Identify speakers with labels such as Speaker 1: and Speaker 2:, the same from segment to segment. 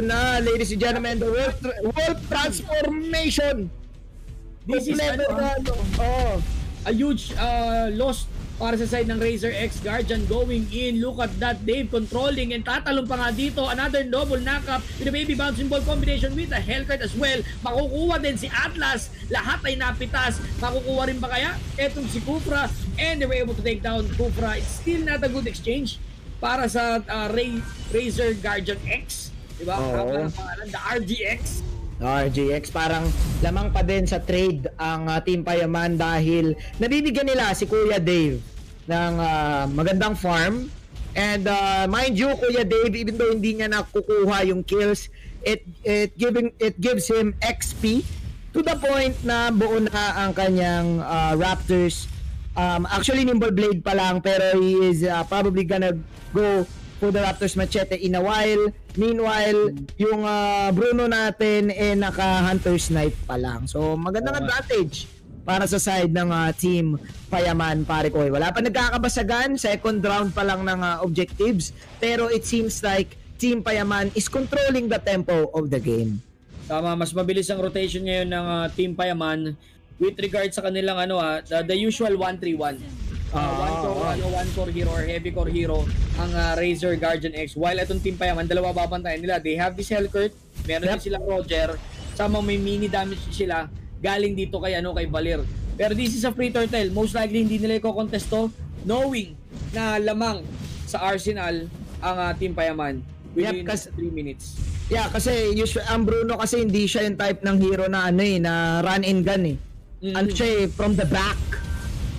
Speaker 1: na, ladies and gentlemen, the Wolf, wolf Transformation.
Speaker 2: This is ano,
Speaker 1: na, oh.
Speaker 2: a huge uh, loss para sa side ng Razer X Guardian going in. Look at that, Dave controlling and tatalong pa nga dito. Another double knockup with a baby bouncing ball combination with a Hellcurt as well. Makukuha din si Atlas. Lahat ay napitas. Makukuha rin ba kaya? Etong si Kufra and they were able to take down Kufra. It's still not a good exchange para sa uh, Ray, Razer Guardian X. Diba?
Speaker 1: Oo.
Speaker 2: Haba ng pangalan, the RGX.
Speaker 1: RGX parang lamang pa din sa trade ang uh, Team Payaman dahil nabibigyan nila si Kuya Dave ng ah, magandang farm and uh, mind you Kuya Dave even though hindi niya nakukuha yung kills it it giving it gives him XP to the point na buo na ang kanyang ah, Raptors um, actually Nimble Blade pa lang pero he is ah, probably gonna go for the Raptors machete in a while. Meanwhile, yung ah, Bruno natin eh naka Hunter Snipe pa lang. So magandang
Speaker 2: Oo.
Speaker 1: advantage para sa side ng ah, team Payaman pare ko. Wala pa nagkakabasagan, second round pa lang ng ah, objectives, pero it seems like Team Payaman is controlling the tempo of the game.
Speaker 2: Tama, mas mabilis ang rotation ngayon ng uh, Team Payaman with regard sa kanilang ano ah, the, the usual 1-3-1. Uh, one core,
Speaker 1: ah.
Speaker 2: ano, one core hero or heavy core hero ang uh, Razer Guardian X. While itong Team Payaman, dalawa babantayan nila. They have this Hellcurt, meron
Speaker 1: Yep.
Speaker 2: din silang Roger, sama may mini damage sila galing dito kay ano kay Valir. Pero this is a free turtle. Most likely hindi nila i-contest to knowing na lamang sa Arsenal ang uh, Team Payaman within
Speaker 1: Yep, kas-
Speaker 2: 3 minutes.
Speaker 1: Yeah, kasi usually, ang Bruno kasi hindi siya yung type ng hero na ano eh, na run and gun eh.
Speaker 2: Mm.
Speaker 1: Ano siya eh, from the back.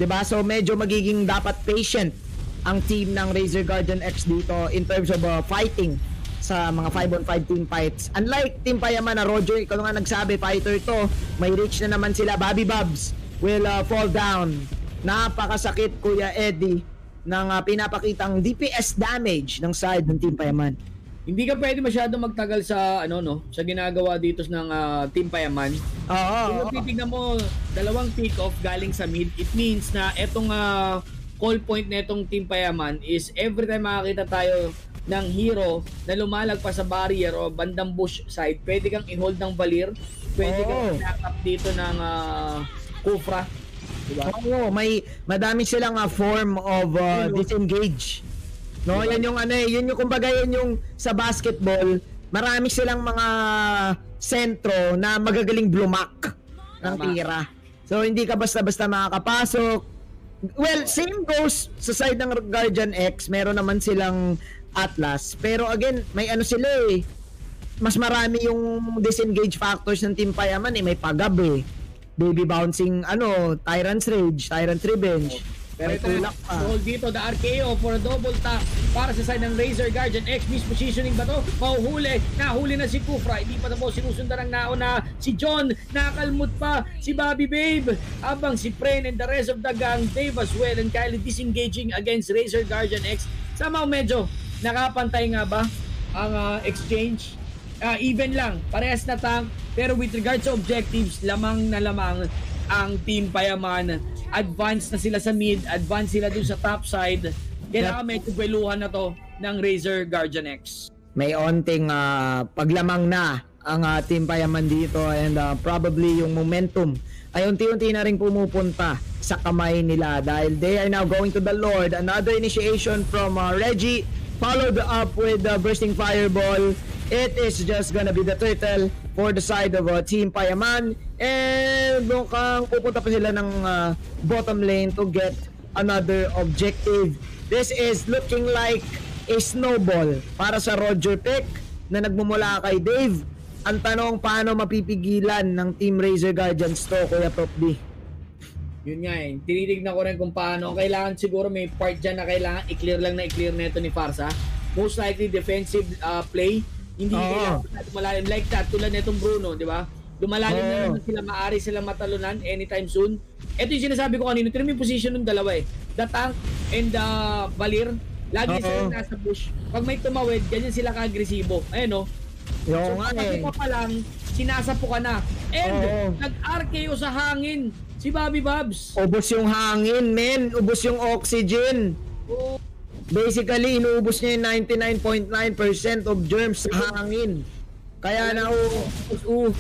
Speaker 1: 'Di ba So medyo magiging dapat patient ang team ng Razer Guardian X dito in terms of uh, fighting sa mga 5 on 5 team fights. Unlike Team Payaman na Roger, ikaw nga nagsabi, fighter to, may reach na naman sila. Bobby Bobs will uh, fall down. Napakasakit, Kuya Eddie, ng uh, pinapakitang DPS damage ng side ng Team Payaman.
Speaker 2: Hindi ka pwede masyado magtagal sa ano no, sa ginagawa dito ng ah, Team Payaman.
Speaker 1: Oo.
Speaker 2: Kung titignan mo, dalawang pick off galing sa mid, it means na etong ah, call point na itong Team Payaman is every time makakita tayo ng hero na lumalagpas sa barrier o bandang bush side, pwede kang i-hold ng Valir, pwede kang
Speaker 1: Oo.
Speaker 2: i-knock up dito ng ah, Kufra. Diba?
Speaker 1: Oo, may madami silang uh, form of uh,
Speaker 2: oh.
Speaker 1: disengage. No, yan yung ano eh, yun yung kumbaga yun yung sa basketball, marami silang mga sentro na magagaling blumak ng tira. So hindi ka basta-basta makakapasok. Well, same goes sa side ng Guardian X, meron naman silang Atlas. Pero again, may ano sila eh. Mas marami yung disengage factors ng Team Payaman eh. May pagab eh. Baby bouncing, ano, Tyrant's Rage, Tyrant's Revenge.
Speaker 2: Pero
Speaker 1: tulak pa.
Speaker 2: hold dito, the RKO for a double tap para sa side ng Razer Guardian X. Mispositioning ba to? Mahuhuli. Nahuli na si Kufra. Hindi pa tapos sinusundan ng nauna. Si John, nakalmut pa. Si Bobby Babe. Habang si Pren and the rest of the gang, Dave as well and Kylie disengaging against Razer Guardian X. Somehow medyo nakapantay nga ba ang ah, exchange? Ah, even lang. Parehas na tank. Pero with regards sa objectives, lamang na lamang ang Team Payaman. Advance na sila sa mid, advance sila dun sa top side. Kailangan medyo beluhan na to ng Razer Guardian X.
Speaker 1: may onting ah, paglamang na ang ah, Team Payaman dito and ah, probably yung momentum ay unti-unti na rin pumupunta sa kamay nila dahil they are now going to the Lord. Another initiation from ah, Reggie followed up with the bursting fireball. It is just gonna be the turtle for the side of uh, Team Payaman and mukhang pupunta pa sila ng ah, bottom lane to get another objective. This is looking like a snowball para sa Roger Peck na nagmumula kay Dave. Ang tanong, paano mapipigilan ng Team Razor Guardians to, Kuya Prof D?
Speaker 2: Yun nga eh. Tinitignan ko rin kung paano. Kailangan siguro may part dyan na kailangan i-clear lang na i-clear neto ni Farsa. Most likely defensive uh, play. Hindi
Speaker 1: Oo.
Speaker 2: kailangan na lumalalim. Like that, tulad netong Bruno, di ba? Lumalalim na
Speaker 1: Oo.
Speaker 2: naman sila, maaari sila matalunan anytime soon. Ito yung sinasabi ko kanino, tira mo yung position ng dalawa eh. The tank and the Valir, lagi
Speaker 1: Oo.
Speaker 2: sila nasa bush. Pag may tumawid, ganyan sila ka-agresibo. Ayun oh.
Speaker 1: Yung
Speaker 2: so,
Speaker 1: nga
Speaker 2: kasi
Speaker 1: eh.
Speaker 2: pa pa lang, sinasapo ka na. And,
Speaker 1: Oo.
Speaker 2: nag-RKO sa hangin si Bobby Bobs.
Speaker 1: Ubos yung hangin, men. Ubos yung oxygen.
Speaker 2: Oh,
Speaker 1: Basically, inuubos niya yung 99.9% of germs sa hangin. Kaya na uh,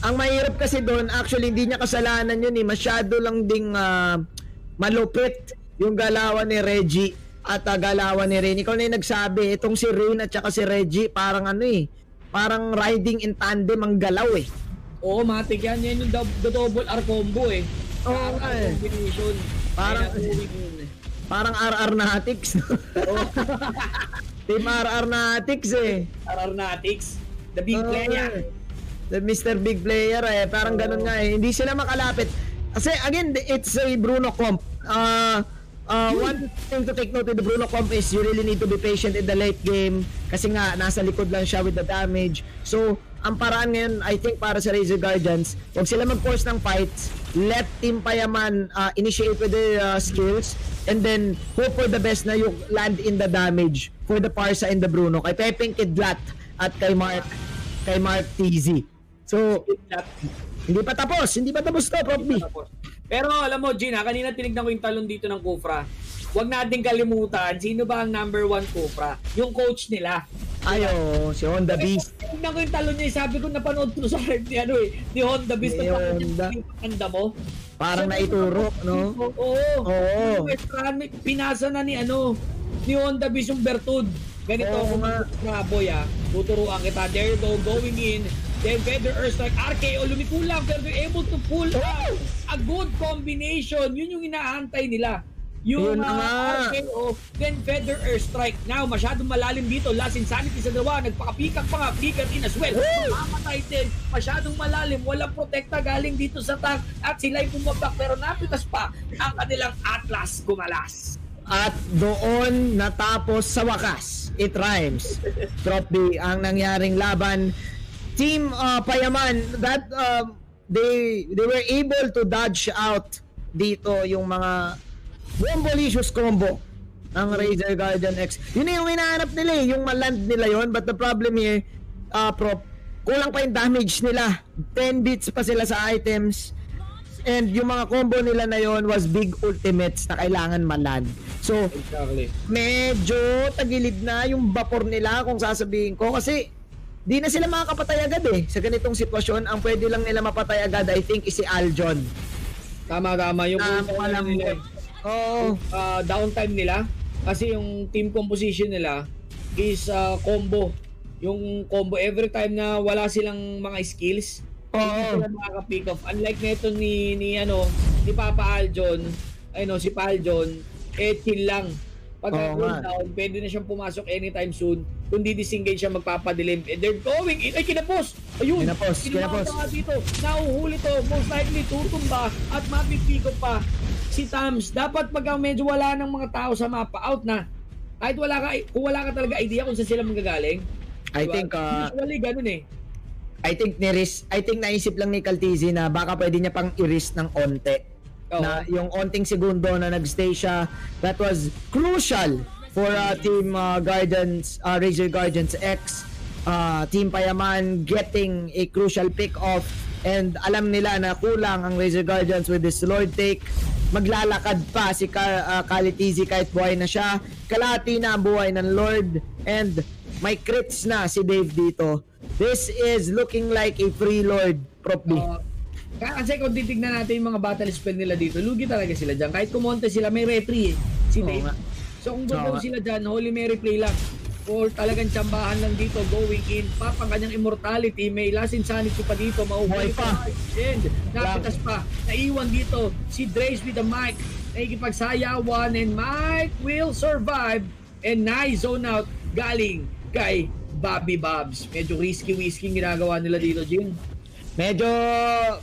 Speaker 1: ang mahirap kasi doon, actually hindi niya kasalanan yun eh. Masyado lang ding ah, malupit yung galawan ni Reggie at ah, galawan ni Rain. Ikaw na yung nagsabi, itong si Rain at saka si Reggie, parang ano eh, parang riding in tandem ang galaw eh.
Speaker 2: Oo, matik yan. Yan yung double R combo eh.
Speaker 1: Oo nga eh.
Speaker 2: combination.
Speaker 1: Parang- Parang RR Natics. Team RR Natics eh.
Speaker 2: RR Natics. The big
Speaker 1: Oo,
Speaker 2: player.
Speaker 1: The Mr. Big Player eh. Parang ganun nga eh. Hindi sila makalapit. Kasi again, it's a Bruno comp. Uh, uh, one thing to take note with the Bruno comp is you really need to be patient in the late game. Kasi nga, nasa likod lang siya with the damage. So, ang paraan ngayon, I think para sa Razor Guardians, huwag sila mag-force ng fights. Let Team Payaman uh, initiate with their uh, skills and then hope for the best na yung land in the damage for the Parsa and the Bruno. Kay Pepeng Kidlat at kay Mark kay Mark TZ. So, hindi pa tapos. Hindi pa tapos to, Prof.
Speaker 2: Pero alam mo, Gina, kanina tinignan ko yung talon dito ng Kufra. Huwag nating kalimutan, sino ba ang number one Kufra? Yung coach nila.
Speaker 1: Ayo, si Honda Beast.
Speaker 2: Tinignan ko yung talon niya, sabi ko napanood ko sa live ni, ano, eh, ni Honda Beast. Na
Speaker 1: Honda.
Speaker 2: panda mo.
Speaker 1: Parang naituro, no?
Speaker 2: Oo.
Speaker 1: Oo.
Speaker 2: Pinasa na ni ano, ni Honda Beast yung Bertud. Ganito
Speaker 1: Oo
Speaker 2: ako
Speaker 1: nga.
Speaker 2: mga boy ah. Tuturuan kita. There you go, going in. Then Feather Earth like RKO, lumiko lang pero they're able to pull out a good combination. Yun yung inaantay nila. Yung
Speaker 1: Yun
Speaker 2: uh, RKO, then Feather Earth Strike. Now, masyadong malalim dito. Last Insanity sa dalawa. Nagpakapikak pa nga. Pikak in as well. Mamatay din. Masyadong malalim. Walang protekta galing dito sa tank. At sila'y bumabak. Pero napitas pa ang kanilang Atlas Gumalas.
Speaker 1: At doon natapos sa wakas. It rhymes. Prop B, ang nangyaring laban. Team uh, Payaman, that um, they they were able to dodge out dito yung mga Bombolicious combo ng Razer Guardian X. Yun na yung hinahanap nila eh, yung maland nila yon But the problem here, uh, prop, kulang pa yung damage nila. 10 bits pa sila sa items. And yung mga combo nila na yon was big ultimates na kailangan maland. So,
Speaker 2: Exactly.
Speaker 1: medyo tagilid na yung vapor nila kung sasabihin ko kasi di na sila makakapatay agad eh sa ganitong sitwasyon ang pwede lang nila mapatay agad I think is si Aljon
Speaker 2: Tama, tama. Yung
Speaker 1: na
Speaker 2: una
Speaker 1: palang
Speaker 2: nila,
Speaker 1: oh
Speaker 2: uh, downtime nila kasi yung team composition nila is uh, combo. Yung combo every time na wala silang mga skills,
Speaker 1: Oo.
Speaker 2: hindi sila makaka-pick off. Unlike nito ni ni ano, ni Papa Aljon, ay no, si Pa Aljon, eh chill lang. Pag
Speaker 1: Oo nga.
Speaker 2: down, pwede na siyang pumasok anytime soon. Kung di disengage siya, magpapadilim. And they're going in. Ay, kinapos! Ayun!
Speaker 1: Kinapos, kinapos.
Speaker 2: nga dito. Nauhuli to. Most likely, tutumba at mapipiko pa si Tams. Dapat pag medyo wala ng mga tao sa mapa, out na. Kahit wala ka, kung wala ka talaga idea kung saan sila manggagaling.
Speaker 1: I
Speaker 2: Diba?
Speaker 1: think uh,
Speaker 2: Usually, ganun eh.
Speaker 1: I think ni-risk I think naisip lang ni Caltizi na baka pwede niya pang i-risk ng onte
Speaker 2: Oo.
Speaker 1: na yung onting segundo na nagstay siya that was crucial for uh, team uh, Guardians uh, Razor Guardians X uh, team Payaman getting a crucial pick off and alam nila na kulang ang Razor Guardians with this Lord take maglalakad pa si Ka- uh, Kalitizi kahit buhay na siya kalati na ang buhay ng Lord and may crits na si Dave dito this is looking like a free Lord Prop B
Speaker 2: Uh, kasi kung titignan natin yung mga battle spell nila dito, lugi talaga sila dyan. Kahit kumonte sila, may retry eh. Si Dave. So kung
Speaker 1: nga.
Speaker 2: sila dyan, Holy Mary play lang. Or talagang tsambahan lang dito, going in. Pa, pang kanyang immortality, may last insanity pa dito,
Speaker 1: Buhay pa.
Speaker 2: And napitas pa. Naiwan dito, si Drace with the mic. Nakikipagsayawan and Mike will survive. And nice zone out galing kay Bobby Bobs. Medyo risky-whisky ginagawa nila dito, Jin.
Speaker 1: Medyo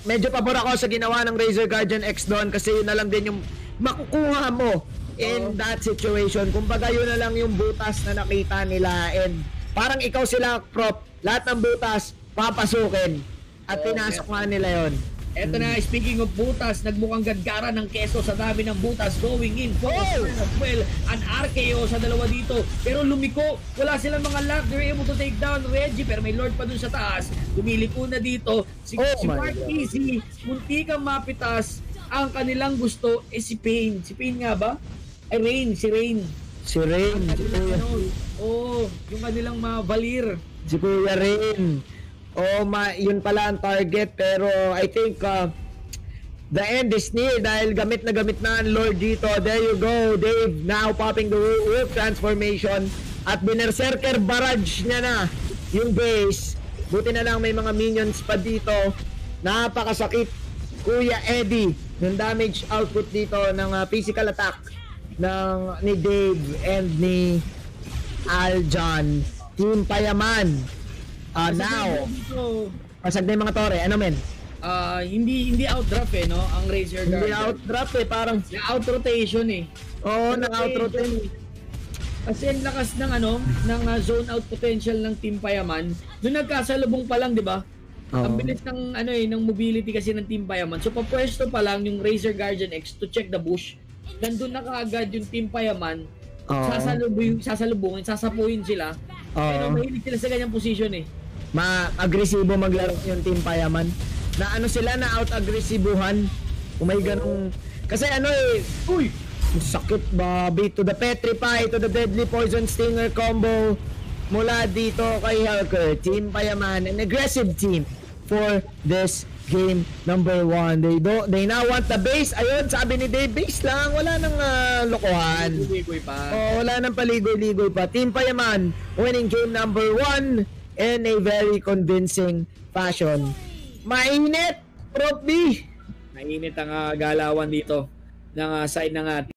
Speaker 1: medyo pabor ako sa ginawa ng Razer Guardian X doon kasi yun na lang din yung makukuha mo in that situation. Kumbaga yun na lang yung butas na nakita nila and parang ikaw sila prop, lahat ng butas papasukin at
Speaker 2: Oo,
Speaker 1: pinasok nga nila yon.
Speaker 2: Eto na, speaking of butas, nagmukhang gagara ng keso sa dami ng butas going in for
Speaker 1: Oh!
Speaker 2: as well. An RKO sa dalawa dito. Pero lumiko, wala silang mga lock. They're able to take down Reggie, pero may Lord pa dun sa taas. Lumiliko na dito. Si,
Speaker 1: Oh
Speaker 2: si
Speaker 1: my
Speaker 2: Mark
Speaker 1: God.
Speaker 2: Easy, munti kang mapitas. Ang kanilang gusto eh si Payne. Si Payne nga ba? Ay, Rain. Si Rain.
Speaker 1: Si Rain, si Kuya,
Speaker 2: ano, oh, yung kanilang mga Valir.
Speaker 1: si Kuya Rain. oh, ma, yun pala ang target pero I think uh, the end is near dahil gamit na gamit na ang Lord dito. There you go, Dave. Now popping the wolf transformation at Berserker barrage niya na yung base. Buti na lang may mga minions pa dito. Napakasakit. Kuya Eddie, yung damage output dito ng uh, physical attack ng ni Dave and ni Aljon. Team Payaman. Uh, now, pasag na yung mga tore. Ano men?
Speaker 2: ah, hindi hindi out draft eh no ang Razor Guard.
Speaker 1: Hindi out drop eh. Parang,
Speaker 2: Na out rotation eh.
Speaker 1: oo, oh, na-out rotation.
Speaker 2: Kasi ang lakas ng ano, ng ah, zone out potential ng Team Payaman. Doon nagkasalubong pa lang, 'di ba?
Speaker 1: Oo.
Speaker 2: Ang bilis ng ano eh, ng mobility kasi ng Team Payaman. So papwesto pa lang yung Razor Guardian X to check the bush. Nandun na kaagad yung Team Payaman.
Speaker 1: Oo.
Speaker 2: Sasalubungin, sasalubungin, sasapuin sila.
Speaker 1: Oo.
Speaker 2: Pero mahilig sila sa ganyang position eh.
Speaker 1: ma-agresibo maglaro yung team Payaman. Na ano sila na out-agresibuhan. Kung may ganong... Kasi ano eh,
Speaker 2: Uy!
Speaker 1: sakit Bobby to the petrify to the deadly poison stinger combo mula dito kay Helker team Payaman an aggressive team for this game number one they do they now want the base ayun sabi ni Dave base lang wala nang ah, lokohan
Speaker 2: Uy, pa.
Speaker 1: Oh, wala nang paligoy-ligoy pa. Team Payaman winning game number one in a very convincing fashion. Mainit, Prof B.
Speaker 2: Mainit ang ah, galawan dito ng ah, side ng ating